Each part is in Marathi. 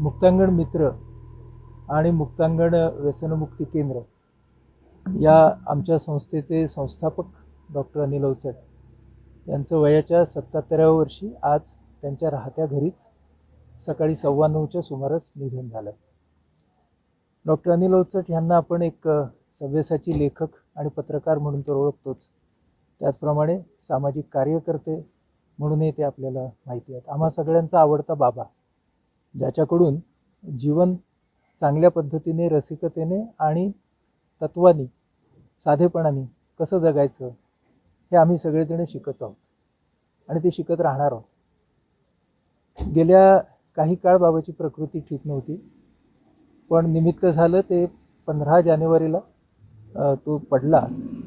मुक्तांगण मित्र आणि मुक्तांगण व्यसनमुक्ती केंद्र या आमच्या संस्थेचे संस्थापक डॉक्टर अनिल अवचट यांचं वयाच्या सत्याहत्तराव्या वर्षी आज त्यांच्या राहत्या घरीच सकाळी सव्वा नऊच्या सुमारास निधन झालं. डॉक्टर अनिल अवचट यांना आपण एक सव्यसाची लेखक आणि पत्रकार म्हणून तर ओळखतोच. त्याचप्रमाणे सामाजिक कार्यकर्ते म्हणूनही ते आपल्याला माहिती आहेत. आम्हा सगळ्यांचा आवडता बाबा ज्याच्याकडून जीवन चांगल्या पद्धतीने रसिकतेने आणि तत्वानी साधेपणाने कसं जगायचं हे आम्ही सगळेजण शिकत आहोत. आणि ते शिकत राहणार आहोत. गेल्या काही काळ बाबाची प्रकृती ठीक नव्हती. पण निमित्त झालं ते पंधरा जानेवारीला तो पडला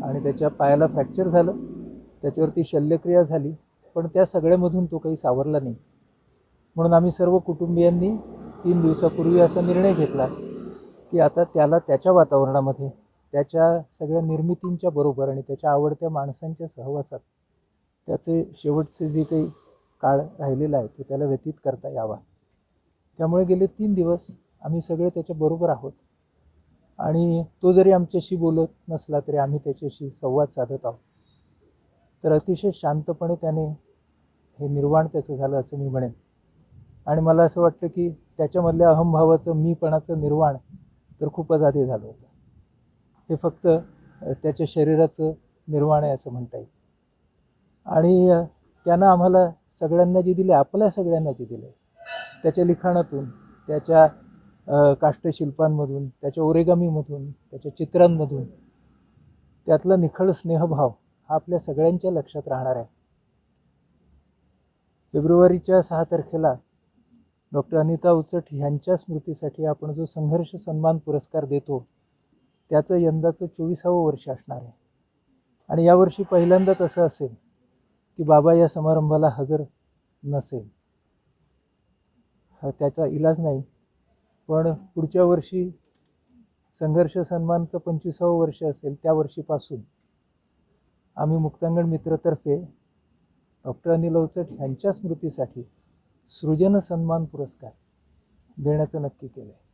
आणि त्याच्या पायाला फ्रॅक्चर झालं. त्याच्यावरती शल्यक्रिया झाली. पण त्या सगळ्यामधून तो काही सावरला नाही. म्हणून आम्ही सर्व कुटुंबियांनी तीन दिवसापूर्वी असा निर्णय घेतला की आता त्याला त्याच्या वातावरणामध्ये त्याच्या सगळ्या निर्मितींच्या बरोबर आणि त्याच्या आवडत्या माणसांच्या सहवासात त्याचे शेवटचे जे काही काळ राहिलेला आहे तो त्याला व्यतीत करता यावा. त्यामुळे गेले तीन दिवस आम्ही सगळे त्याच्याबरोबर आहोत. आणि तो जरी आमच्याशी बोलत नसला तरी आम्ही त्याच्याशी संवाद साधत आहोत. तर अतिशय शांतपणे त्याने हे निर्वाण त्याचं झालं असं मी म्हणेन. आणि मला असं वाटतं की त्याच्यामधल्या अहमभावाचं मीपणाचं निर्वाण तर खूपच आधी झालं होतं. हे फक्त त्याच्या शरीराचं निर्वाण आहे असं म्हणता येईल. आणि त्यानं आम्हाला सगळ्यांना जे दिले आपल्या सगळ्यांना जे दिले त्याच्या लिखाणातून त्याच्या काष्ठशिल्पांमधून काष्टशिल्पांमधून त्याच्या ओरेगामीमधून त्याच्या चित्रांमधून त्यातला निखळ स्नेहभाव हा आपल्या सगळ्यांच्या लक्षात राहणार आहे. फेब्रुवारीच्या सहा तारखेला डॉक्टर अनिता उचट ह्यांच्या स्मृतीसाठी आपण जो संघर्ष सन्मान पुरस्कार देतो त्याचं यंदाचं चोवीसावं वर्ष असणार आहे. आणि यावर्षी पहिल्यांदाच असं असेल की बाबा या समारंभाला हजर नसेल. हा त्याचा इलाज नाही. पण पुढच्या वर्षी संघर्ष सन्मानचं पंचवीसावं वर्ष असेल त्या वर्षीपासून आम्ही मुक्तांगण मित्रतर्फे डॉक्टर अनिल अवचट ह्यांच्या स्मृतीसाठी सृजन सन्मान पुरस्कार देण्याचं नक्की केलं आहे